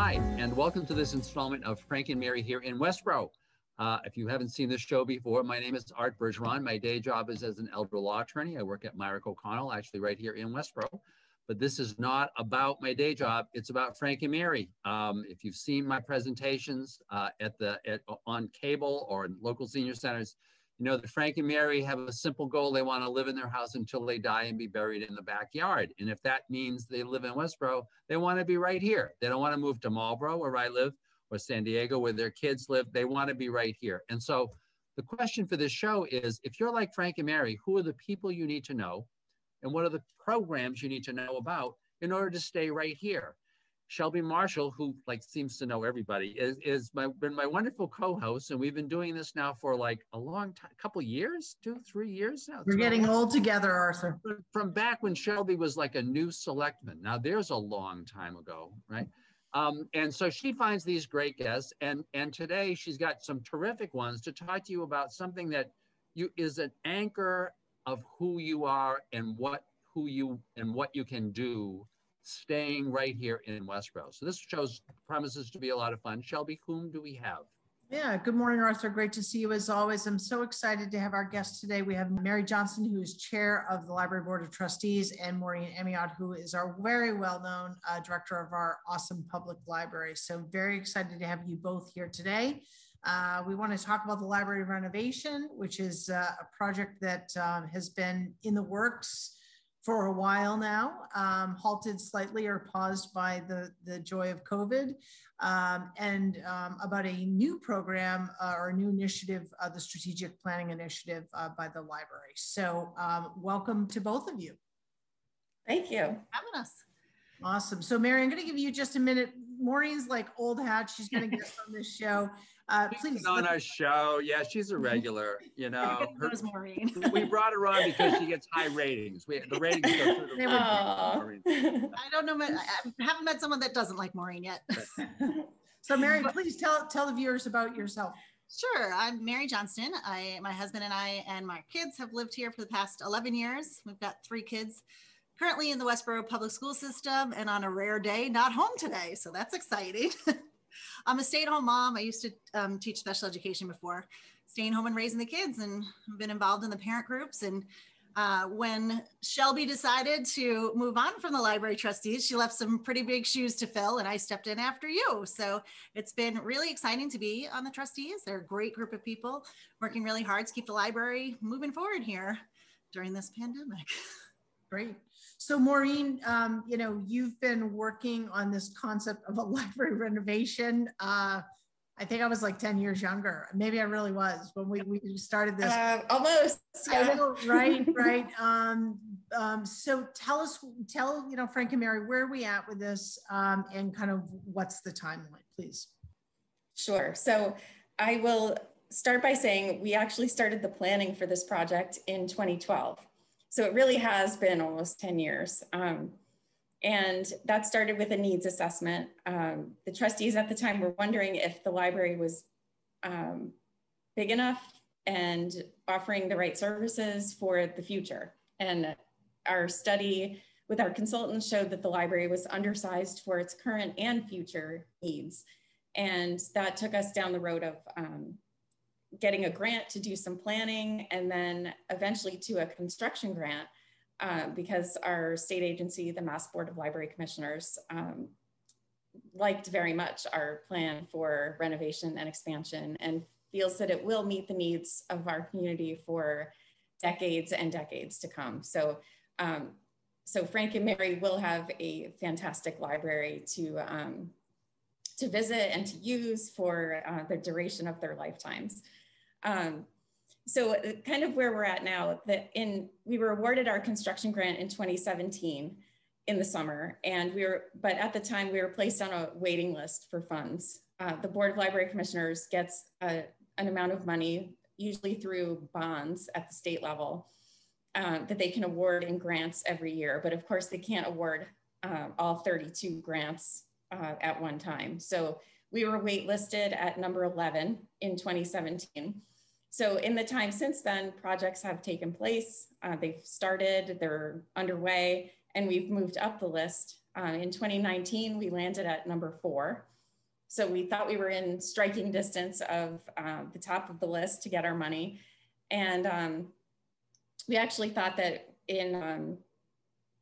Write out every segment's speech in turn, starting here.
Hi, and welcome to this installment of Frank and Mary here in Westboro. Uh, if you haven't seen this show before, my name is Art Bergeron. My day job is as an elder law attorney. I work at Mirick O'Connell, actually right here in Westboro. But this is not about my day job. It's about Frank and Mary. Um, if you've seen my presentations uh, at the at, on cable or in local senior centers, you know that Frank and Mary have a simple goal. They want to live in their house until they die and be buried in the backyard. And if that means they live in Westboro, they want to be right here. They don't want to move to Marlboro, where I live, or San Diego, where their kids live. They want to be right here. And so the question for this show is if you're like Frank and Mary, who are the people you need to know? And what are the programs you need to know about in order to stay right here? Shelby Marshall, who like seems to know everybody, is, is my been my wonderful co-host, and we've been doing this now for like a long time, couple years, two, three years now. We're getting old together, Arthur. From back when Shelby was like a new selectman. Now there's a long time ago, right? Um, and so she finds these great guests, and and today she's got some terrific ones to talk to you about something that you is an anchor of who you are and what who you and what you can do staying right here in Westboro. So this shows promises to be a lot of fun. Shelby, whom do we have? Yeah, good morning, Arthur. Great to see you as always. I'm so excited to have our guest today. We have Mary Johnston, who is chair of the Library Board of Trustees, and Maureen Amyot, who is our very well known uh, director of our awesome public library. So, very excited to have you both here today. Uh, we want to talk about the library renovation, which is uh, a project that um, has been in the works for a while now, um, halted slightly or paused by the, the joy of COVID, um, and um, about a new program uh, or a new initiative, uh, the Strategic Planning Initiative uh, by the library. So um, welcome to both of you. Thank you. Having us. Awesome. So Mary, I'm going to give you just a minute. Maureen's like old hat. She's going to get on this show. Uh, please. on our show. Yeah, she's a regular. You know, her, Maureen. we brought her on because she gets high ratings. We the ratings go through the roof. I don't know. I haven't met someone that doesn't like Maureen yet. so, Mary, please tell tell the viewers about yourself. Sure. I'm Mary Johnston. I, my husband and I and my kids have lived here for the past 11 years. We've got three kids currently in the Westboro public school system and on a rare day, not home today. So that's exciting. I'm a stay-at-home mom. I used to um, teach special education before, staying home and raising the kids, and been involved in the parent groups. And uh, when Shelby decided to move on from the library trustees, she left some pretty big shoes to fill, and I stepped in after you. So it's been really exciting to be on the trustees. They're a great group of people working really hard to keep the library moving forward here during this pandemic. Great. So Maureen, um, you know, you've been working on this concept of a library renovation. Uh, I think I was like 10 years younger. Maybe I really was when we, we started this. Uh, almost. Yeah. Know, right, right. Um, um, so tell us, tell, you know, Frank and Mary, where are we at with this um, and kind of what's the timeline, please? Sure. So I will start by saying we actually started the planning for this project in 2012. So it really has been almost 10 years. Um, and that started with a needs assessment. Um, the trustees at the time were wondering if the library was um, big enough and offering the right services for the future. And our study with our consultants showed that the library was undersized for its current and future needs. And that took us down the road of um, getting a grant to do some planning and then eventually to a construction grant uh, because our state agency, the Mass Board of Library Commissioners, um, liked very much our plan for renovation and expansion and feels that it will meet the needs of our community for decades and decades to come. So, um, so Frank and Mary will have a fantastic library to um, to visit and to use for uh, the duration of their lifetimes. Um, so uh, kind of where we're at now that in we were awarded our construction grant in 2017 in the summer and we were but at the time we were placed on a waiting list for funds uh, the board of library commissioners gets a, an amount of money usually through bonds at the state level uh, that they can award in grants every year but of course they can't award uh, all 32 grants uh, at one time so we were waitlisted at number 11 in 2017 so in the time since then, projects have taken place. Uh, they've started, they're underway, and we've moved up the list Uh, in 2019, we landed at number four. So we thought we were in striking distance of uh, the top of the list to get our money. And um, we actually thought that in um,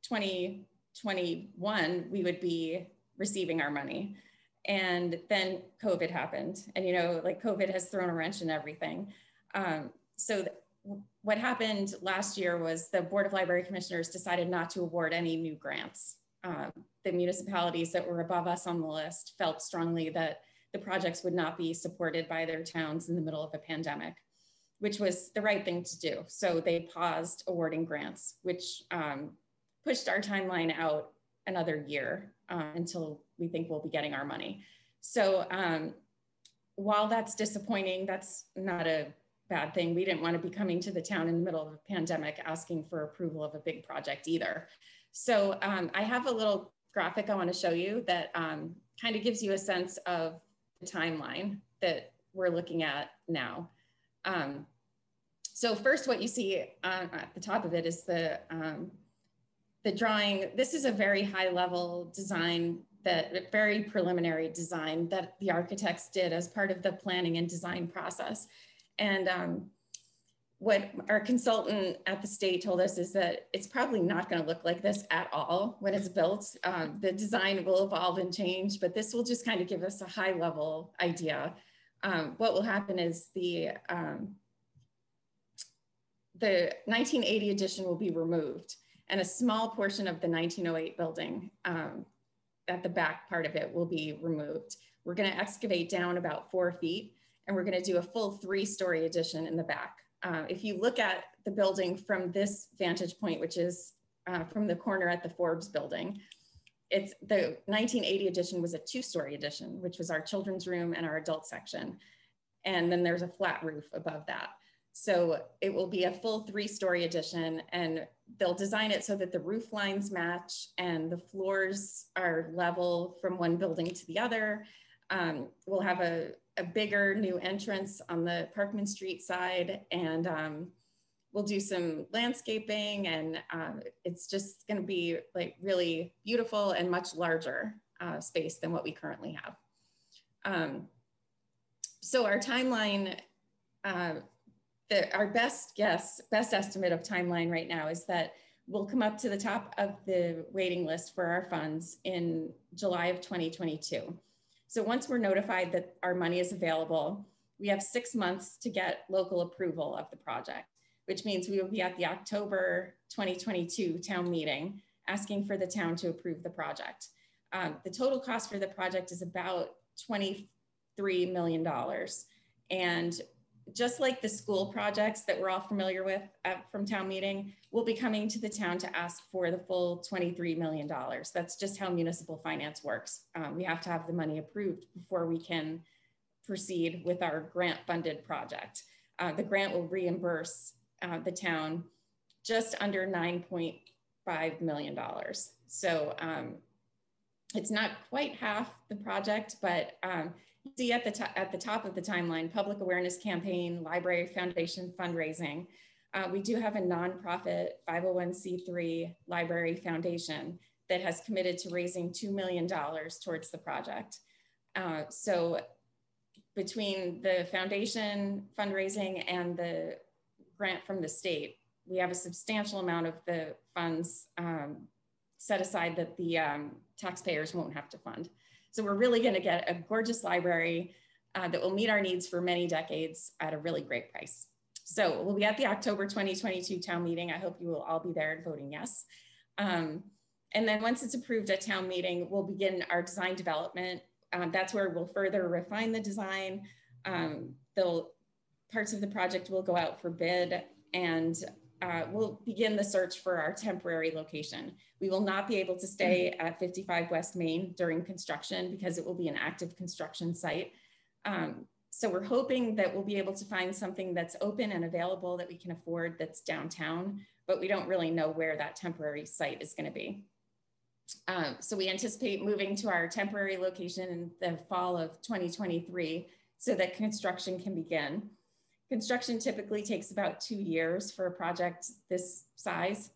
2021, we would be receiving our money. And then COVID happened. And, you know, like COVID has thrown a wrench in everything. Um, so what happened last year was the Board of Library Commissioners decided not to award any new grants. Um, the municipalities that were above us on the list felt strongly that the projects would not be supported by their towns in the middle of a pandemic, which was the right thing to do. So they paused awarding grants, which um, pushed our timeline out another year uh, until we think we'll be getting our money. So um, while that's disappointing, that's not a bad thing. We didn't want to be coming to the town in the middle of a pandemic asking for approval of a big project either. So um, I have a little graphic I want to show you that um, kind of gives you a sense of the timeline that we're looking at now. Um, so first what you see uh, at the top of it is the, um, the drawing. This is a very high level design that very preliminary design that the architects did as part of the planning and design process. And um, what our consultant at the state told us is that it's probably not going to look like this at all when it's built. Um, the design will evolve and change, but this will just kind of give us a high level idea. Um, what will happen is the um, the 1980 edition will be removed and a small portion of the 1908 building um, at the back part of it will be removed. We're going to excavate down about four feet and we're going to do a full three story addition in the back. Uh, if you look at the building from this vantage point, which is uh, from the corner at the Forbes building, it's the 1980 addition was a two story addition, which was our children's room and our adult section. And then there's a flat roof above that. So it will be a full three story addition and they'll design it so that the roof lines match and the floors are level from one building to the other. Um, we'll have a, a bigger new entrance on the Parkman Street side and um, we'll do some landscaping and uh, it's just gonna be like really beautiful and much larger uh, space than what we currently have. Um, so our timeline, uh, the, our best guess, best estimate of timeline right now is that we'll come up to the top of the waiting list for our funds in July of 2022. So once we're notified that our money is available, we have six months to get local approval of the project, which means we will be at the October 2022 town meeting asking for the town to approve the project. Um, the total cost for the project is about $23 million. And just like the school projects that we're all familiar with at, from town meeting, we'll be coming to the town to ask for the full $23 million. That's just how municipal finance works. Um, we have to have the money approved before we can proceed with our grant funded project. Uh, the grant will reimburse uh, the town just under $9.5 million. So um, it's not quite half the project, but um, see at the, at the top of the timeline, public awareness campaign, library foundation fundraising. Uh, we do have a nonprofit 501c3 library foundation that has committed to raising $2 million towards the project. Uh, so between the foundation fundraising and the grant from the state, we have a substantial amount of the funds um, set aside that the um, taxpayers won't have to fund. So we're really going to get a gorgeous library uh, that will meet our needs for many decades at a really great price. So we'll be at the October 2022 town meeting. I hope you will all be there and voting yes. Um, and then once it's approved at town meeting, we'll begin our design development. Um, that's where we'll further refine the design. Um, parts of the project will go out for bid and uh, we'll begin the search for our temporary location. We will not be able to stay mm-hmm. at 55 West Main during construction because it will be an active construction site. Um, so we're hoping that we'll be able to find something that's open and available that we can afford that's downtown, but we don't really know where that temporary site is gonna be. Um, so we anticipate moving to our temporary location in the fall of 2023 so that construction can begin. Construction typically takes about two years for a project this size.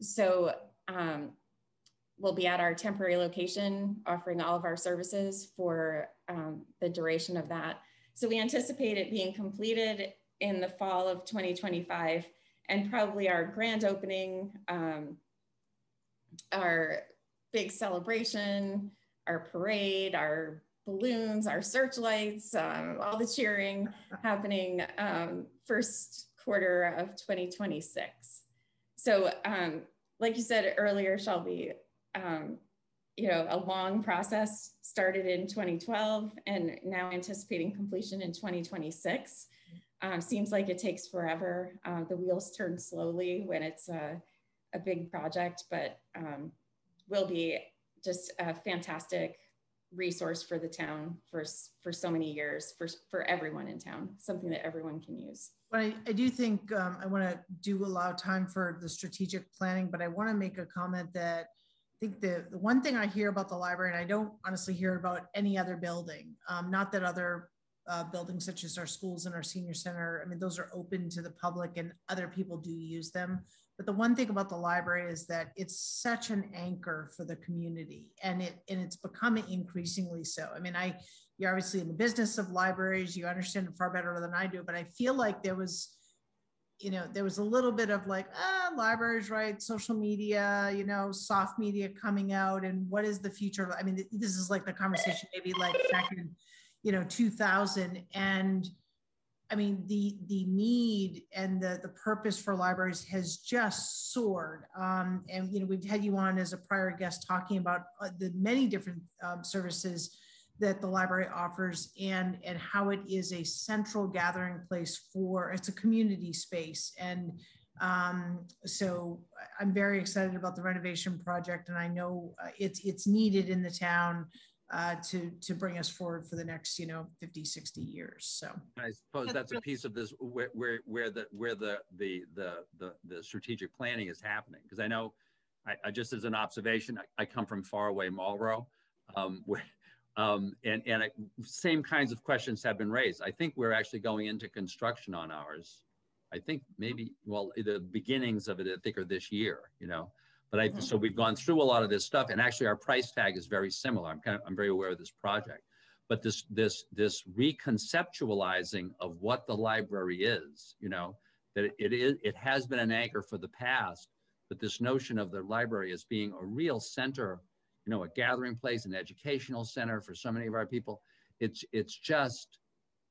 So um, we'll be at our temporary location offering all of our services for um, the duration of that. So we anticipate it being completed in the fall of 2025 and probably our grand opening, um, our big celebration, our parade, our balloons, our searchlights, um, all the cheering happening um, first quarter of 2026. So um, like you said earlier, Shelby, um, you know, a long process started in 2012 and now anticipating completion in 2026. Um, seems like it takes forever. Uh, the wheels turn slowly when it's a, a big project, but um, will be just a fantastic resource for the town for, for so many years, for, for everyone in town, something that everyone can use. But I, I do think um, I want to do allow time for the strategic planning, but I want to make a comment that I think the, the one thing I hear about the library, and I don't honestly hear about any other building, um, not that other uh, buildings such as our schools and our senior center, I mean, those are open to the public and other people do use them. But the one thing about the library is that it's such an anchor for the community and it and it's becoming increasingly so. I mean, I you're obviously in the business of libraries, you understand it far better than I do, but I feel like there was you know, there was a little bit of like, ah, libraries, right? Social media, you know, soft media coming out, and what is the future? I mean, this is like the conversation maybe like back in, you know, 2000, and I mean, the the need and the the purpose for libraries has just soared. Um, and you know, we've had you on as a prior guest talking about uh, the many different um, services that the library offers and, and how it is a central gathering place for, it's a community space. And um, so I'm very excited about the renovation project and I know uh, it's, it's needed in the town uh, to, to bring us forward for the next, you know, 50, 60 years. So I suppose that's a piece of this where, where, where the, where the, the, the, the, the strategic planning is happening. Cause I know I, I just as an observation, I, I come from far away um, where, um, and and I, same kinds of questions have been raised. I think we're actually going into construction on ours. I think maybe, well, the beginnings of it, I think, are this year, you know. But I, so we've gone through a lot of this stuff, and actually, our price tag is very similar. I'm kind of, I'm very aware of this project, but this this this reconceptualizing of what the library is, you know, that it, it is it has been an anchor for the past, but this notion of the library as being a real center you know, a gathering place, an educational center for so many of our people. It's it's just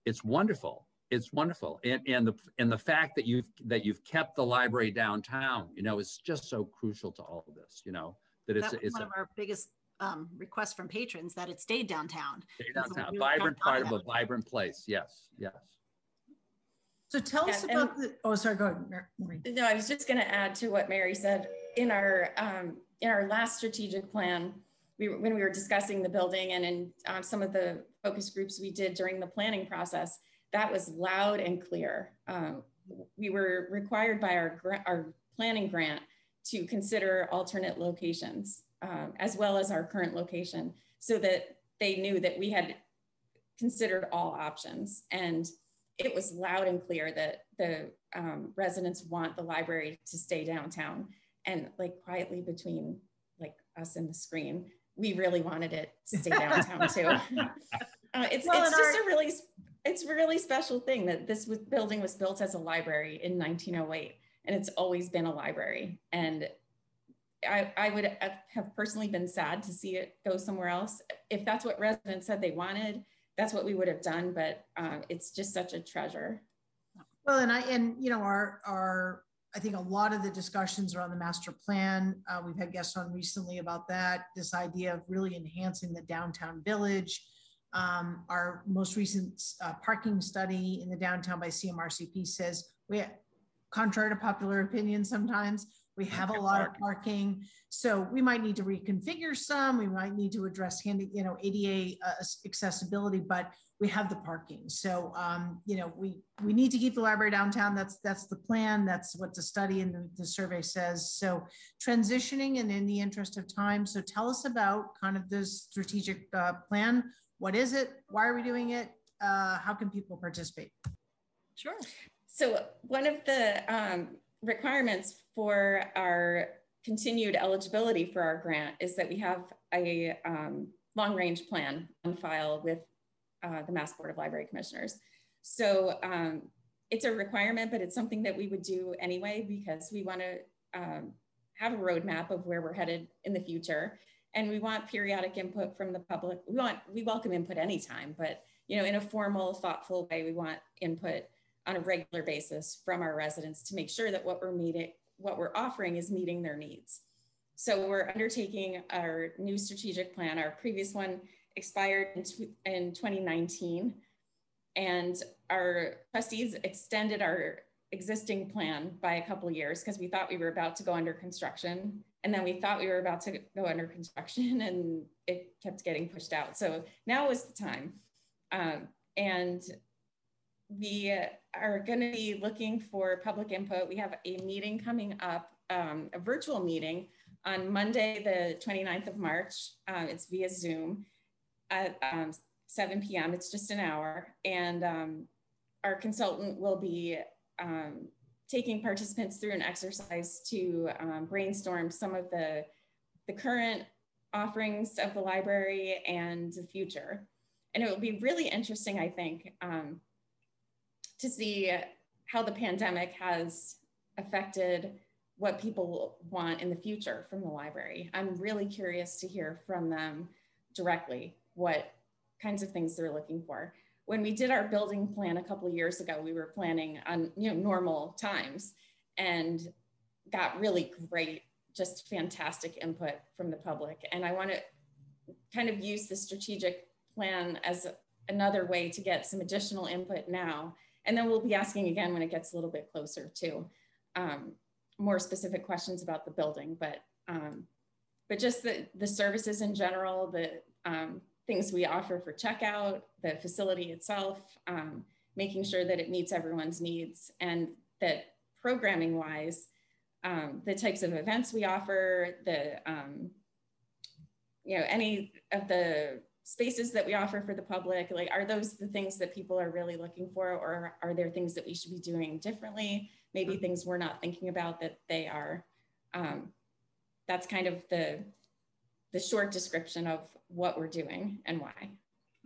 it's wonderful. It's wonderful, and and the and the fact that you've that you've kept the library downtown, you know, is just so crucial to all of this. You know, that it's that it's one a, of our biggest um, requests from patrons that it stayed downtown. Stay downtown, a vibrant part of a vibrant place. Yes, yes. So tell yeah, us about the. Oh, sorry. Go ahead. No, I was just going to add to what Mary said. In our um, in our last strategic plan, we when we were discussing the building and in um, some of the focus groups we did during the planning process, that was loud and clear. Um, we were required by our, our planning grant to consider alternate locations um, as well as our current location so that they knew that we had considered all options. And it was loud and clear that the um, residents want the library to stay downtown and like quietly between like us and the screen we really wanted it to stay downtown too. Uh, it's well, it's just our- a really it's a really special thing that this was, building was built as a library in 1908 and it's always been a library and I, I would have personally been sad to see it go somewhere else if that's what residents said they wanted that's what we would have done but um, it's just such a treasure well and i and you know our our I think a lot of the discussions around the master plan, uh, we've had guests on recently about that, this idea of really enhancing the downtown village. Um, our most recent uh, parking study in the downtown by CMRPC says we, contrary to popular opinion sometimes, we have a lot of parking. So we might need to reconfigure some, we might need to address handy, you know, ADA uh, accessibility, but we have the parking. So, um, you know, we, we need to keep the library downtown. That's, that's the plan. That's what the study and the, the survey says. So transitioning and in the interest of time. So tell us about kind of this strategic uh, plan. What is it? Why are we doing it? Uh, how can people participate? Sure. So one of the um, requirements for our continued eligibility for our grant is that we have a um, long range plan on file with uh, the Mass Board of Library Commissioners. So um, it's a requirement, but it's something that we would do anyway because we want to um, have a roadmap of where we're headed in the future. And we want periodic input from the public. We want, we welcome input anytime, but you know, in a formal, thoughtful way, we want input on a regular basis from our residents to make sure that what we're meeting, what we're offering is meeting their needs. So we're undertaking our new strategic plan. Our previous one expired in, in 2019 and our trustees extended our existing plan by a couple years because we thought we were about to go under construction and then we thought we were about to go under construction and it kept getting pushed out. So now is the time. Um, and we are going to be looking for public input. We have a meeting coming up um, a virtual meeting on monday the 29th of march. Uh, it's via zoom at um, 7 p.m it's just an hour. And um, our consultant will be um, taking participants through an exercise to um, brainstorm some of the, the current offerings of the library and the future. And it will be really interesting, I think, um, to see how the pandemic has affected what people want in the future from the library. I'm really curious to hear from them directly what kinds of things they're looking for when we did our building plan a couple years ago, we were planning on you know normal times and got really great, just fantastic input from the public. And I want to kind of use the strategic plan as another way to get some additional input now. And then we'll be asking again when it gets a little bit closer to um, more specific questions about the building, but um, but just the, the services in general, the um, things we offer for checkout, the facility itself, um, making sure that it meets everyone's needs and that programming wise, um, the types of events we offer, the, um, you know, any of the spaces that we offer for the public, like are those the things that people are really looking for or are there things that we should be doing differently? Maybe things we're not thinking about that they are. Um, that's kind of the the short description of what we're doing and why.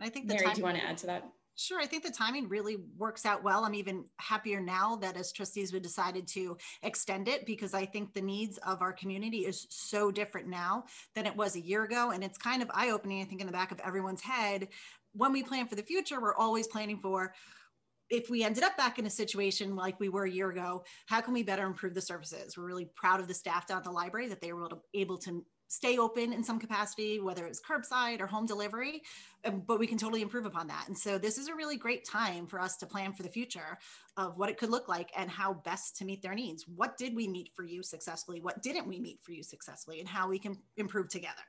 I think Mary, do you want to add to that? Sure. I think the timing really works out well. I'm even happier now that as trustees we decided to extend it because I think the needs of our community is so different now than it was a year ago. And it's kind of eye opening, I think, in the back of everyone's head. When we plan for the future, we're always planning for if we ended up back in a situation like we were a year ago, how can we better improve the services? We're really proud of the staff down at the library that they were able to, able to stay open in some capacity, whether it's curbside or home delivery, um, but we can totally improve upon that. And so this is a really great time for us to plan for the future of what it could look like and how best to meet their needs. What did we meet for you successfully? What didn't we meet for you successfully? And how we can improve together.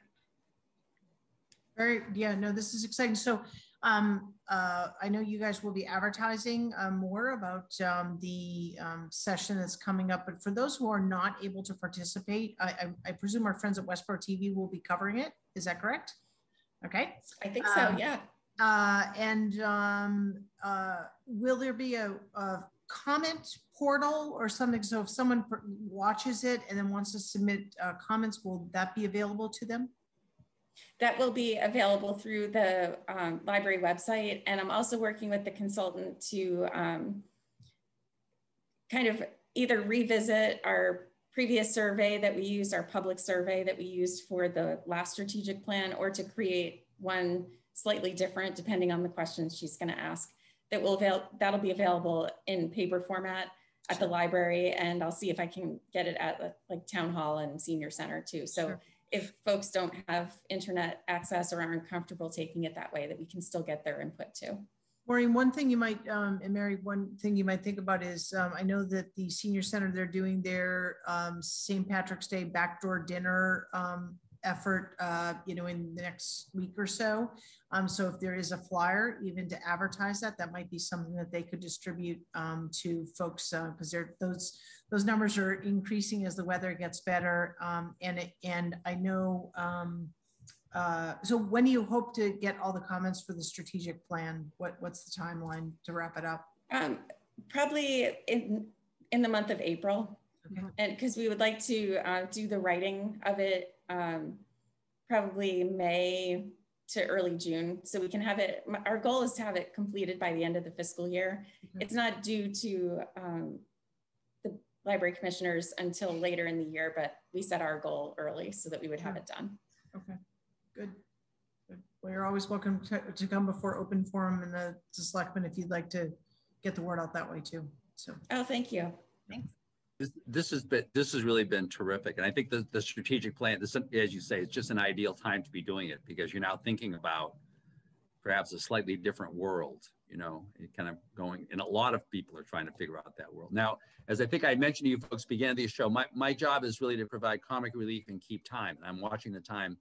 Very, yeah, no, this is exciting. So um, uh, I know you guys will be advertising uh, more about um, the um, session that's coming up, but for those who are not able to participate, I, I, I, presume our friends at Westboro TV will be covering it. Is that correct? Okay. I think so, um, yeah. Uh, and um, uh, will there be a, a, comment portal or something? So if someone watches it and then wants to submit uh, comments, will that be available to them? That will be available through the um, library website. And I'm also working with the consultant to um, kind of either revisit our previous survey that we used, our public survey that we used for the last strategic plan, or to create one slightly different depending on the questions she's gonna ask. That will avail that'll be available in paper format at the library and I'll see if I can get it at like town hall and senior center too. So sure if folks don't have internet access or aren't comfortable taking it that way, that we can still get their input too. Maureen, one thing you might, um, and Mary, one thing you might think about is um, I know that the senior center, they're doing their um, St. Patrick's Day backdoor dinner um, effort, uh, you know, in the next week or so. Um, so if there is a flyer, even to advertise that, that might be something that they could distribute um, to folks because uh, those those numbers are increasing as the weather gets better. Um, and it, and I know. Um, uh, so when do you hope to get all the comments for the strategic plan? What what's the timeline to wrap it up? Um, probably in in the month of April. And because we would like to uh, do the writing of it um, probably May to early June. So we can have it, our goal is to have it completed by the end of the fiscal year. It's not due to um, library commissioners until later in the year, but we set our goal early so that we would have it done. Okay, good. Good. Well, you're always welcome to, to come before open forum and the, the selectmen if you'd like to get the word out that way too. So, Oh, thank you. This, this has been, this has really been terrific. And I think the, the strategic plan, this, as you say, it's just an ideal time to be doing it because you're now thinking about perhaps a slightly different world, you know, it kind of going, and a lot of people are trying to figure out that world. Now, as I think I mentioned to you folks began of the show, my, my job is really to provide comic relief and keep time. And I'm watching the time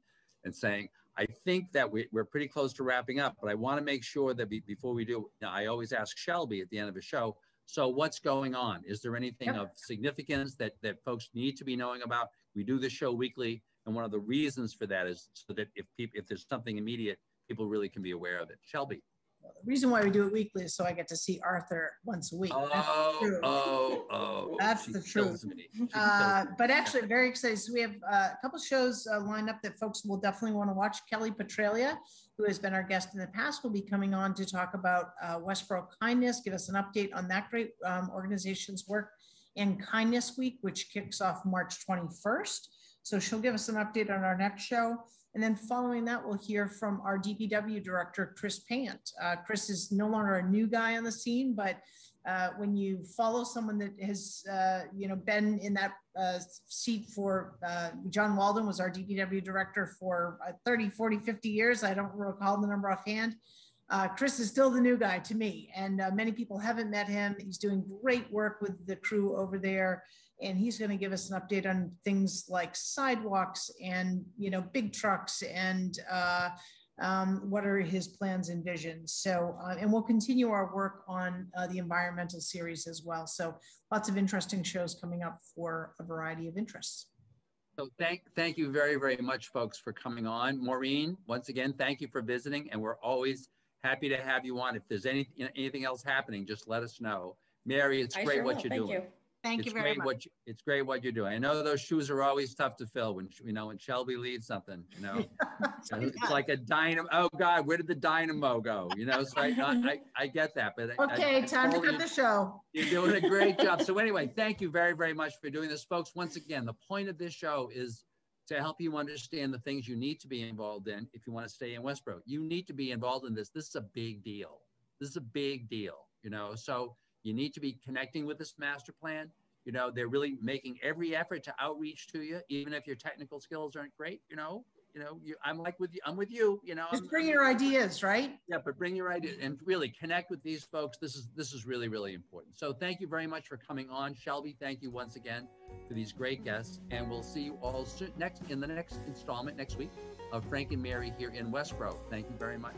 and saying, I think that we, we're pretty close to wrapping up, but I want to make sure that be, before we do, I always ask Shelby at the end of a show, so what's going on? Is there anything of significance that, that folks need to be knowing about? We do the show weekly. And one of the reasons for that is so that if people, if there's something immediate, people really can be aware of it. Shelby. The reason why we do it weekly is so I get to see Arthur once a week. That's Oh, oh, oh. That's the truth. me. She kills Uh, but actually, very excited. So we have uh, a couple shows uh, lined up that folks will definitely want to watch. Kelly Petralia, who has been our guest in the past, will be coming on to talk about uh, Westboro Kindness, give us an update on that great um, organization's work in Kindness Week, which kicks off March 21st. So she'll give us an update on our next show. And then following that, we'll hear from our DPW director, Chris Pant. Uh, Chris is no longer a new guy on the scene, but uh, when you follow someone that has, uh, you know, been in that uh, seat for, uh, John Walden was our DPW director for uh, 30, 40, 50 years. I don't recall the number offhand. Chris is still the new guy to me, and many people haven't met him. He's doing great work with the crew over there, and he's going to give us an update on things like sidewalks and you know big trucks and uh, um, what are his plans and visions. So, uh, and we'll continue our work on uh, the environmental series as well. So, lots of interesting shows coming up for a variety of interests. So thank, thank you very, very much, folks, for coming on. Maureen, once again, thank you for visiting, and we're always happy to have you on. If there's any, anything else happening, just let us know. Mary, it's I great sure what will. you're Thank doing. you. Thank it's you very great much. What you, it's great what you're doing. I know those shoes are always tough to fill when you know when Shelby leads something. You know, it's like a dynamo. Oh God, where did the dynamo go? You know, so I I, I get that, but I- I- Okay, I time to cut the show. you're doing a great job. So anyway, thank you very, very much for doing this, folks. Once again, the point of this show is to help you understand the things you need to be involved in if you want to stay in Westboro. You need to be involved in this. This is a big deal. This is a big deal, you know. So you need to be connecting with this master plan. You know, they're really making every effort to outreach to you, even if your technical skills aren't great. You know, you know, you, I'm like with you. I'm with you. You know, Just I'm- bring your ideas, right? yeah, but bring your idea and really connect with these folks. This is this is really really important. So thank you very much for coming on, Shelby. Thank you once again for these great guests, and we'll see you all soon next in the next installment next week of Frank and Mary here in Westboro. Thank you very much.